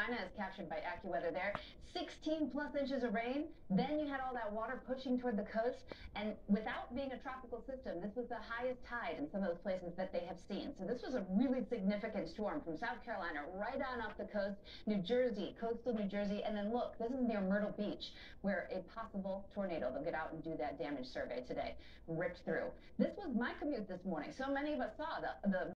Carolina, as captured by AccuWeather there. 16 plus inches of rain. Then you had all that water pushing toward the coast. And without being a tropical system, this was the highest tide in some of those places that they have seen. So this was a really significant storm from South Carolina right on off the coast, New Jersey, coastal New Jersey. And then look, this is near Myrtle Beach, where a possible tornado, they'll get out and do that damage survey today, ripped through. This was my commute this morning. So many of us saw the, the